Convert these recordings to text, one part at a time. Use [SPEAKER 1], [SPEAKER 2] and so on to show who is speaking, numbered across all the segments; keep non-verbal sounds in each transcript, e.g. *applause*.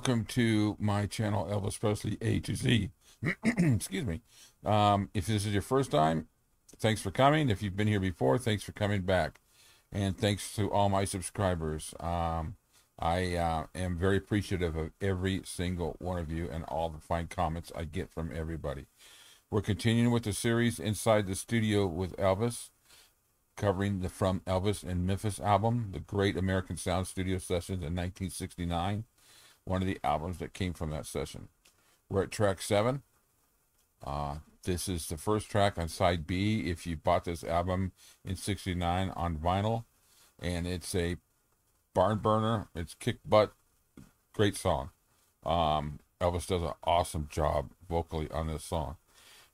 [SPEAKER 1] welcome to my channel, Elvis Presley A to Z. *clears throat* Excuse me. Um, if this is your first time, thanks for coming. If you've been here before, thanks for coming back. And thanks to all my subscribers. Um, I uh, am very appreciative of every single one of you and all the fine comments I get from everybody. We're continuing with the series Inside the Studio with Elvis, covering the From Elvis in Memphis album, the Great American Sound Studio Sessions in 1969, one of the albums that came from that session. We're at track seven. Uh, this is the first track on side B if you bought this album in 69 on vinyl. And it's a barn burner. It's kick butt. Great song. Um, Elvis does an awesome job vocally on this song.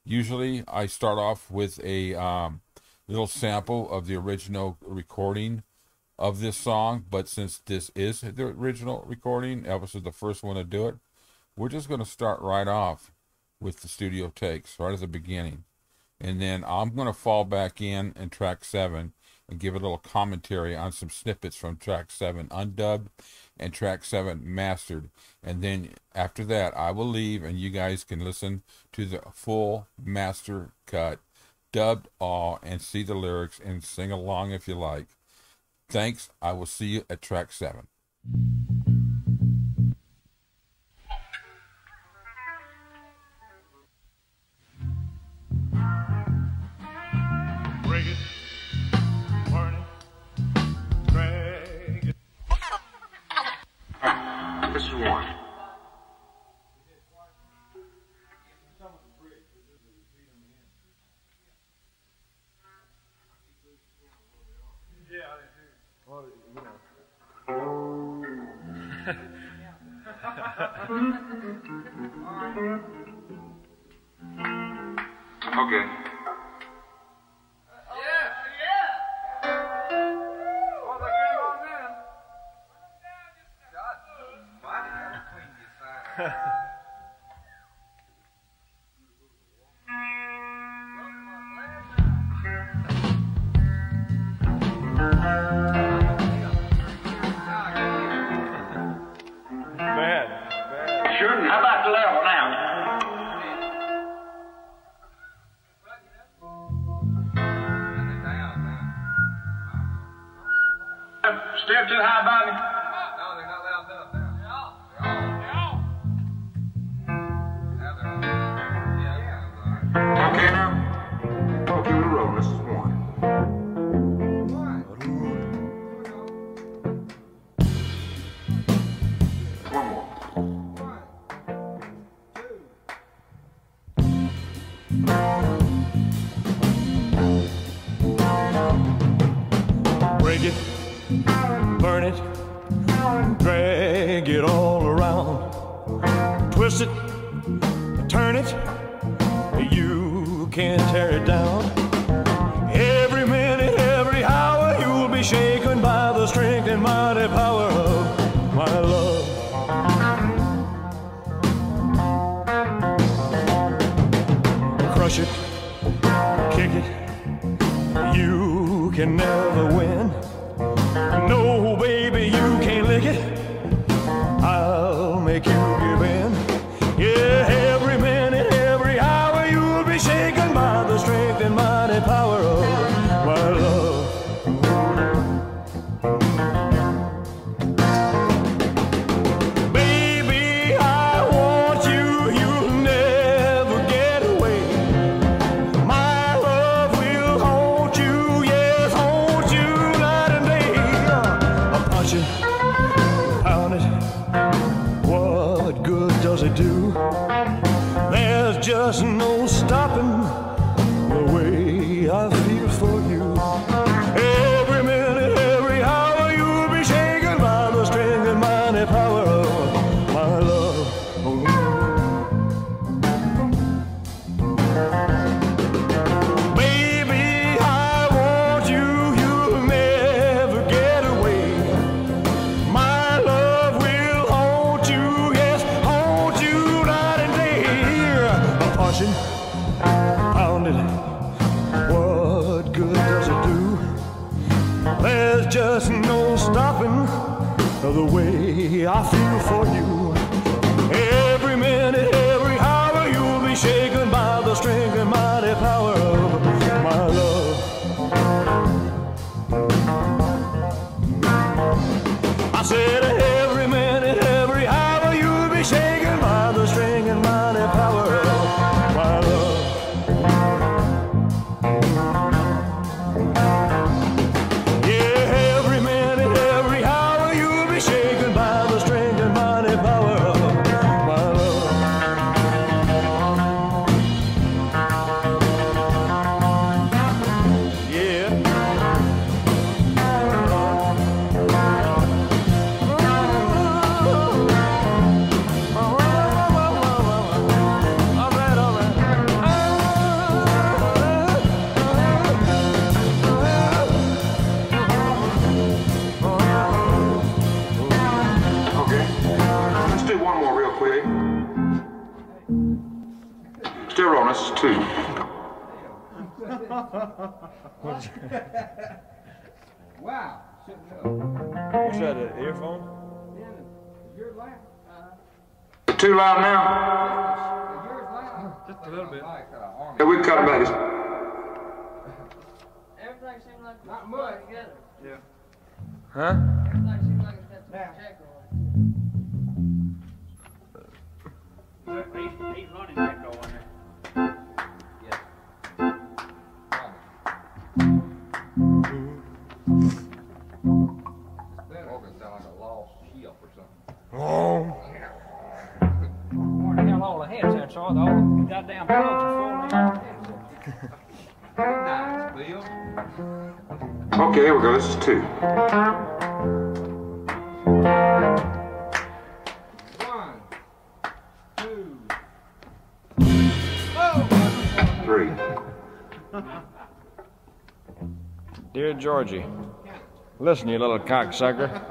[SPEAKER 1] Usually I start off with a um, little sample of the original recording of this song, but since this is the original recording, Elvis is the first one to do it. We're just going to start right off with the studio takes right at the beginning. And then I'm going to fall back in in track seven and give a little commentary on some snippets from track seven undubbed and track seven mastered. And then after that, I will leave and you guys can listen to the full master cut, dubbed all, and see the lyrics and sing along if you like. Thanks. I will see you at track seven.
[SPEAKER 2] Mm-hmm. Drag it all around, twist it, turn it, you can't tear it down. There's just no stopping the way I feel for you.
[SPEAKER 3] Wow. Shouldn't.
[SPEAKER 4] What's that, an earphone?
[SPEAKER 3] Yours loud? Too loud now? Yours loud?
[SPEAKER 4] Just a little bit.
[SPEAKER 3] Yeah, we cut them back.
[SPEAKER 5] Everything seems like it's
[SPEAKER 3] Not much.
[SPEAKER 5] together. Yeah.
[SPEAKER 4] Huh?
[SPEAKER 5] Everything seems like it's got some check on
[SPEAKER 6] He's, he's running that door goddamn plugs are full of headsets.
[SPEAKER 3] Nice, Bill. Okay, here we go. This is two. One, two, three.
[SPEAKER 4] Dear Georgie, listen, you little cocksucker.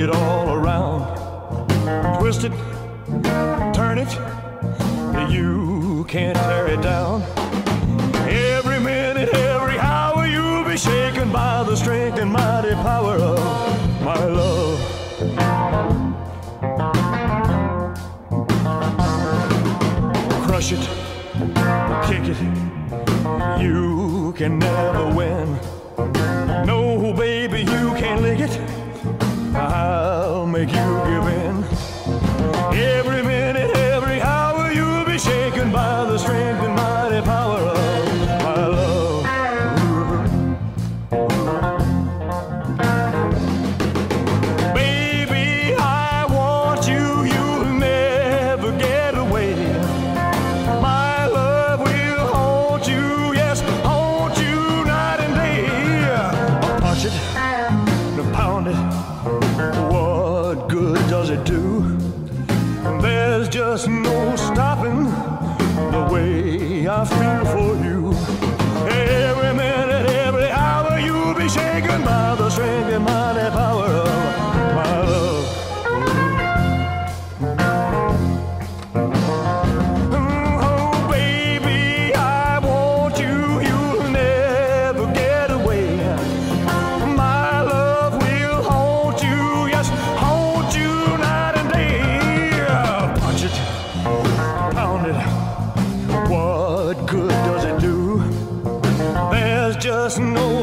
[SPEAKER 2] It all around. Twist it, turn it, you can't tear it down. Every minute, every hour, you'll be shaken by the strength and mighty power of my love. Crush it, kick it, you can never win. Make you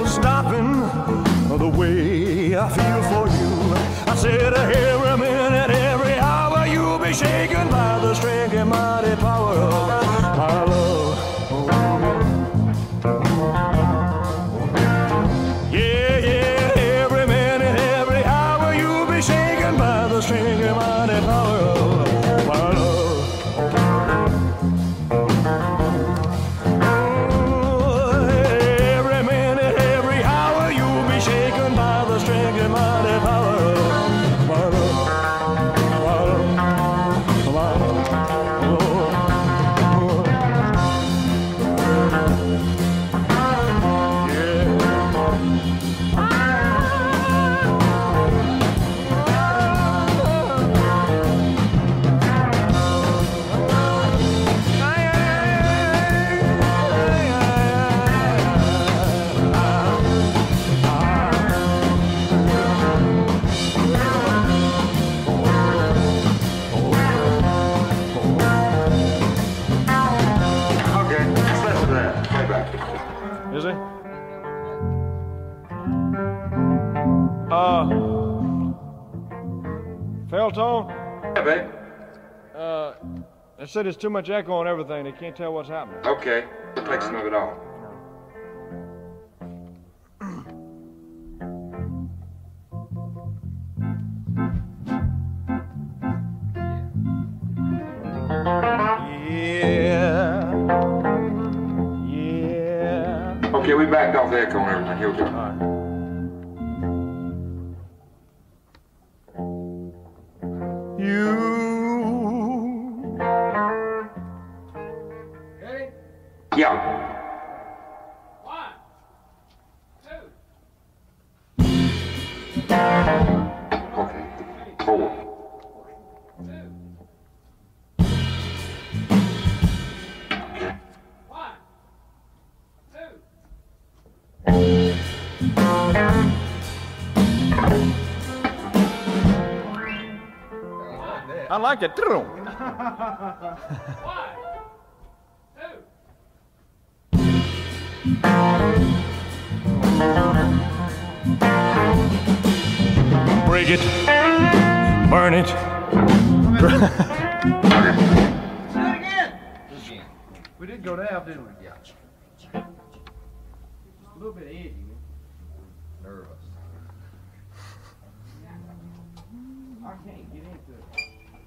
[SPEAKER 2] stopping the way I feel for you. I said every minute, every hour, you'll be shaken by the strength and mighty power of
[SPEAKER 4] said there's too much echo on everything. They can't tell what's happening.
[SPEAKER 3] Okay, take some of it off.
[SPEAKER 2] Yeah. Yeah.
[SPEAKER 3] Okay, we backed off the echo and everything. Here we go.
[SPEAKER 2] Like it. Break it, burn it.
[SPEAKER 5] We did go down, didn't we? Yeah. A little bit edgy. Nervous. I can't get into it.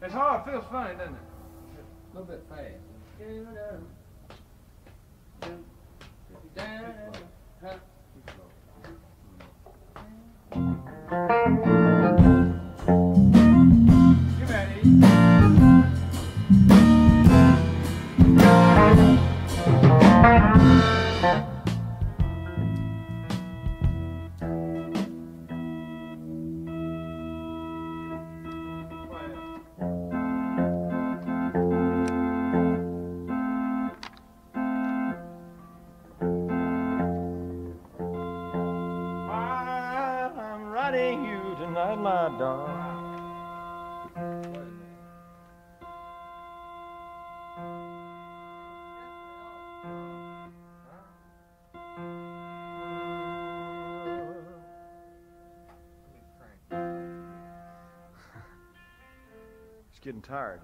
[SPEAKER 5] It's hard. It feels funny, doesn't it? A little bit fast. Give
[SPEAKER 2] getting tired.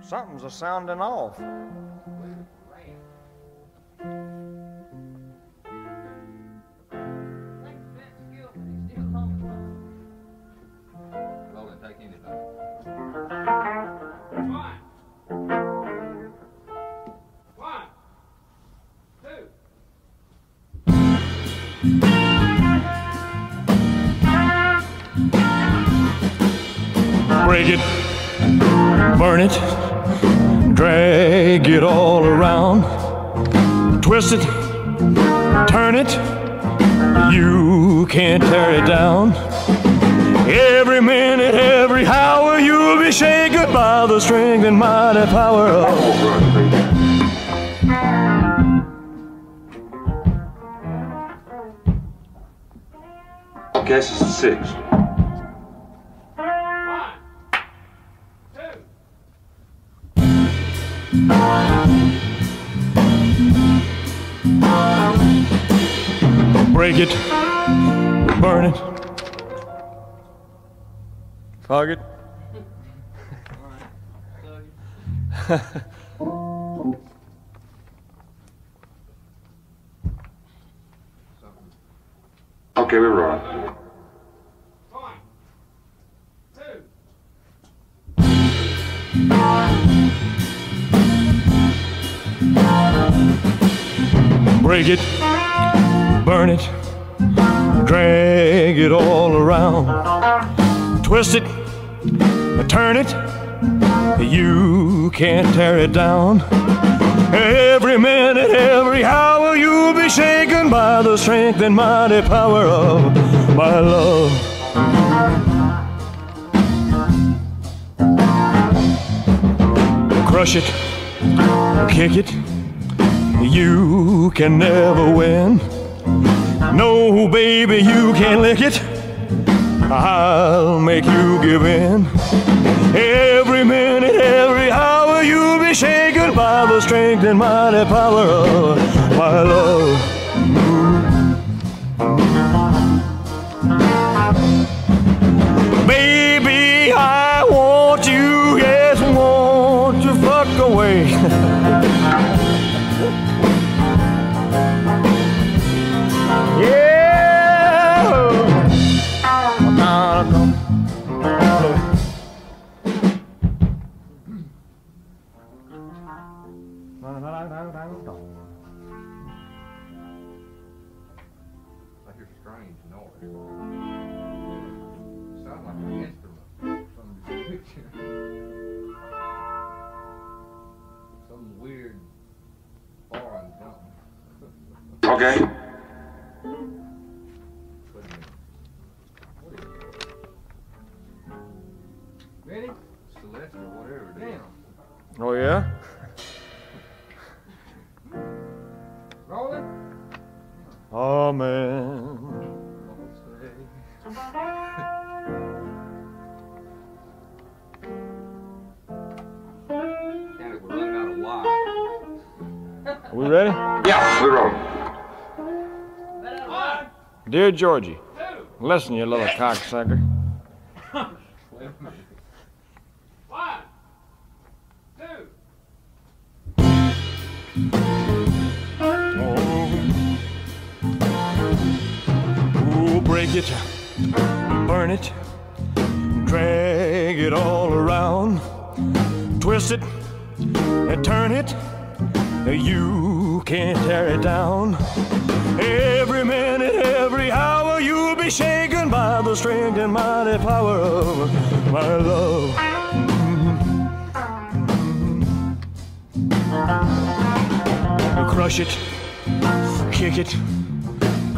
[SPEAKER 2] Something's a sounding off. Burn it, drag it all around, twist it, turn it, you can't tear it down. Every minute, every hour, you'll be shaken by the strength and mighty power of.
[SPEAKER 7] Guess it's six.
[SPEAKER 2] Break it, burn it, fog it.
[SPEAKER 7] Okay, we're rolling.
[SPEAKER 3] One. Two.
[SPEAKER 2] Break it, burn it, drag it all around. Twist it, turn it, you can't tear it down. Every minute, every hour, you'll be shaken by the strength and mighty power of my love. Crush it, kick it, you can never win. No, baby, you can't lick it. I'll make you give in. Every minute, every hour, you'll be shaken by the strength and mighty power of my love. Baby, I want you, yes, want you fuck away. *laughs*
[SPEAKER 5] I hear strange noise. Sound like an instrument picture. Some weird foreign something. *laughs*
[SPEAKER 7] Okay.
[SPEAKER 2] Dear Georgie, listen, you little cocksucker. Break it, burn it, drag it all around, twist it and turn it. You can't tear it down. Every you'll be shaken by the strength and mighty power of my love. Crush it, kick it,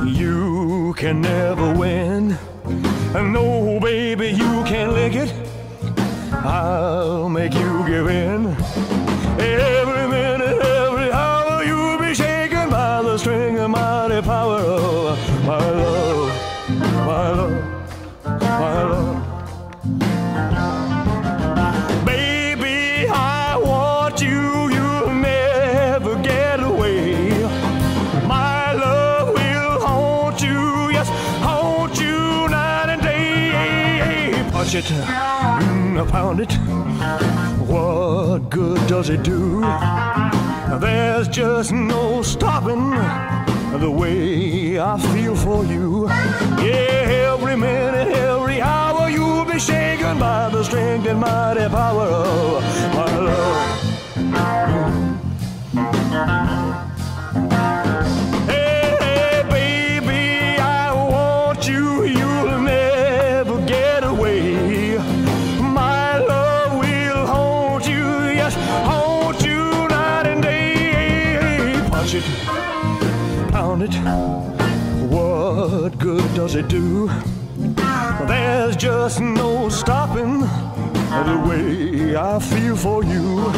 [SPEAKER 2] you can never win. No, baby, you can't lick it. I'll make you give in. It, mm, pound it. What good does it do? There's just no stopping the way I feel for you. Yeah, every minute, every hour, you'll be shaken by the strength and mighty power of my love. Does it do? There's just no stopping the way I feel for you.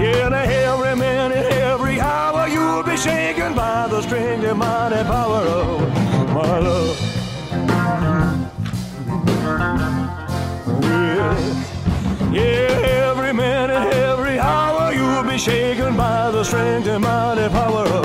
[SPEAKER 2] Yeah, and every minute, every hour, you'll be shaken by the strength and mighty power of my love. Yeah, yeah, every minute, every hour, you'll be shaken by the strength and mighty power of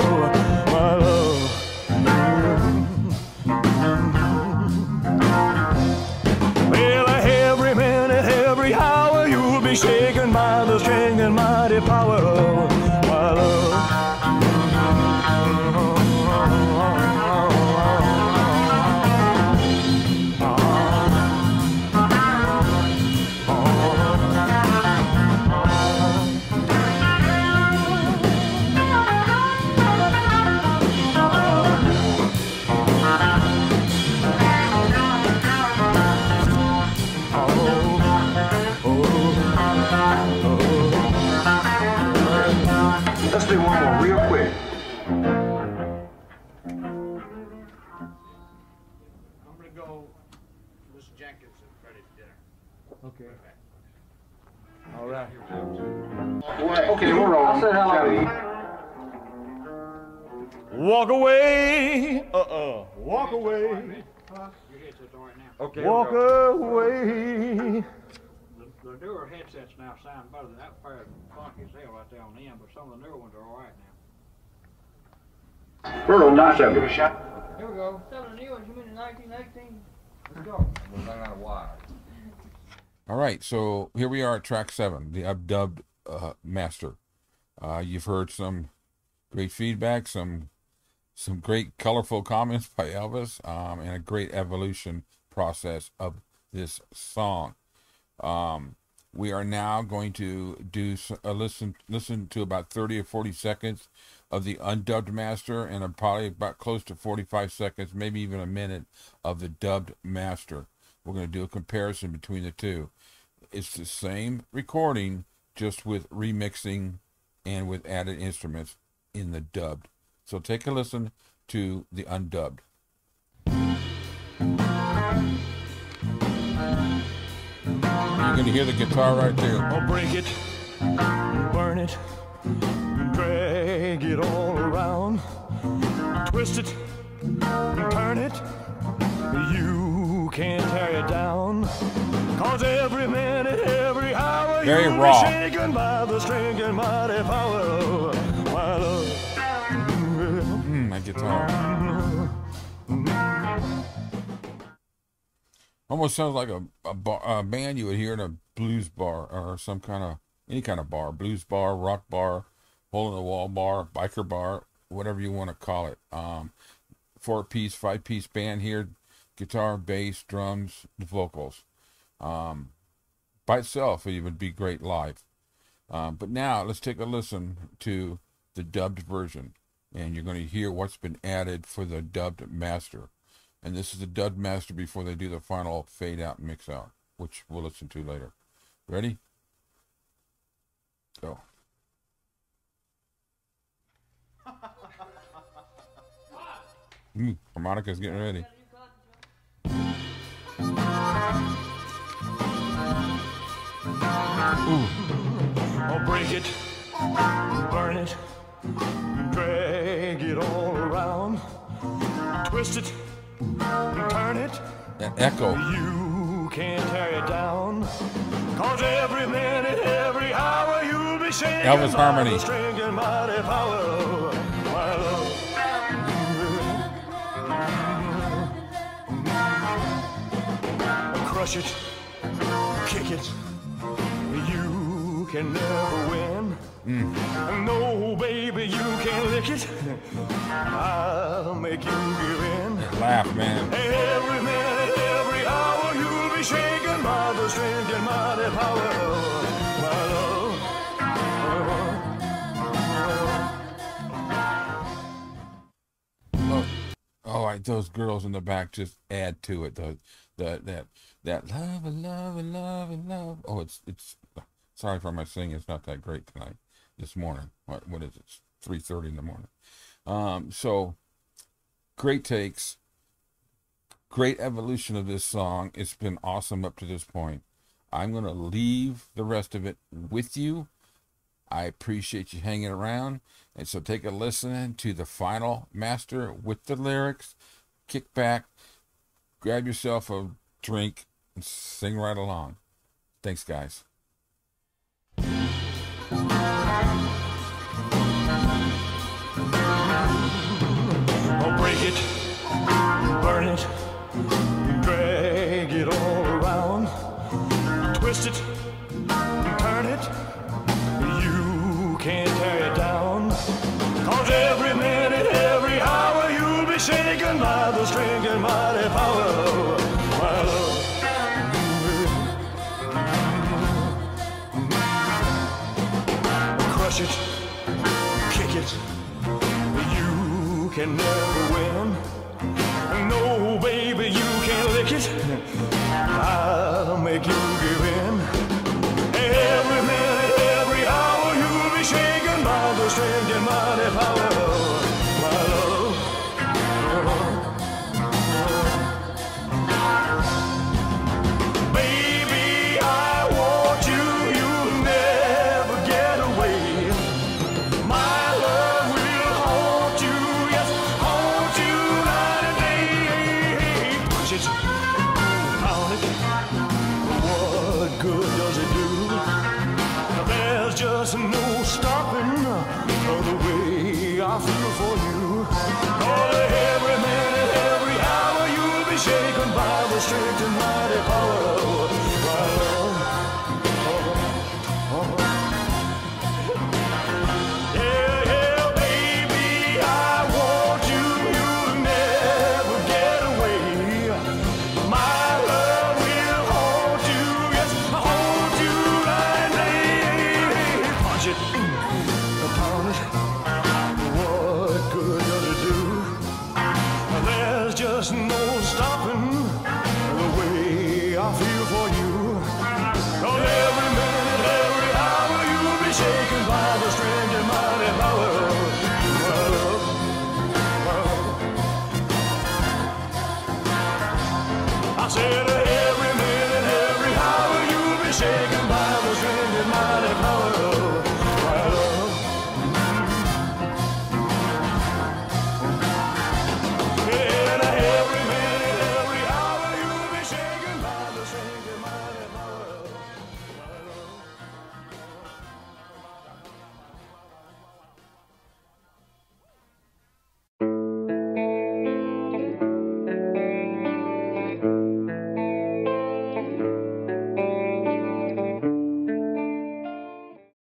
[SPEAKER 2] Okay,
[SPEAKER 7] we're rolling. Shall we?
[SPEAKER 2] Walk away. Uh-uh. Walk away.
[SPEAKER 5] Your headset's all right now.
[SPEAKER 7] Okay.
[SPEAKER 2] Walk away.
[SPEAKER 5] The, the newer headsets now sound better. than That pair of funky as hell right there on the end, but some of the newer ones are all right now.
[SPEAKER 7] We're rolling. Now shall we? Give it a shot.
[SPEAKER 4] Here we go. Some of the new ones, you mean the 1918?
[SPEAKER 5] Let's go.
[SPEAKER 1] All right, so here we are at track seven, the undubbed uh, master. Uh, you've heard some great feedback, some some great colorful comments by Elvis, um, and a great evolution process of this song. Um, we are now going to do a listen listen to about 30 or 40 seconds of the undubbed master and probably about close to 45 seconds maybe even a minute of the dubbed master we're going to do a comparison between the two it's the same recording just with remixing and with added instruments in the dubbed. So take a listen to the undubbed. You're going to hear the guitar right there.
[SPEAKER 2] I'll break it, burn it, drag it all around, twist it, turn it. You can't tear it down. Cause every minute, mighty power of my
[SPEAKER 1] guitar. Almost sounds like a, a, bar, a band you would hear in a blues bar or some kind of any kind of bar, blues bar, rock bar, hole in the wall bar, biker bar, whatever you want to call it. Um, four piece, five piece band here, guitar, bass, drums, the vocals. Um, by itself, it would be great live. Um, but now let's take a listen to the dubbed version, and you're going to hear what's been added for the dubbed master. And this is the dubbed master before they do the final fade out and mix out, which we'll listen to later. Ready? Go. *laughs* Mm, harmonica's getting ready.
[SPEAKER 2] I'll break it, burn it, drag it all around, twist it, turn it.
[SPEAKER 1] That echo.
[SPEAKER 2] You can't tear it down. Cause every minute, every hour you'll be shaking
[SPEAKER 1] Elvis Harmony.
[SPEAKER 2] the strength and mighty power of my love. Crush it, kick it. Can never win. No, baby, you can't lick it. I'll make you give in.
[SPEAKER 1] Laugh, man.
[SPEAKER 2] Every minute, every hour, you'll be shaken by the strength and mighty power of my love.
[SPEAKER 1] Oh, oh, I, those girls in the back just add to it. The, the that that love and love and love and love. Oh, it's it's. Sorry for my singing. It's not that great tonight. This morning. What what is it? Three thirty in the morning. Um. So, great takes. Great evolution of this song. It's been awesome up to this point. I'm gonna leave the rest of it with you. I appreciate you hanging around. And so take a listen to the final master with the lyrics. Kick back, grab yourself a drink, and sing right along. Thanks, guys.
[SPEAKER 2] I'll break it, burn it, drag it all around, twist it, can never